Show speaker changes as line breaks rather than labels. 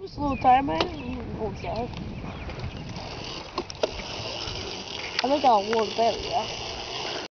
Just a little time, Oh, sorry. I think I'll water better, yeah.